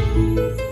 Música